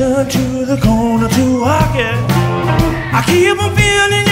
turn to the corner to walk it. I keep on feeling.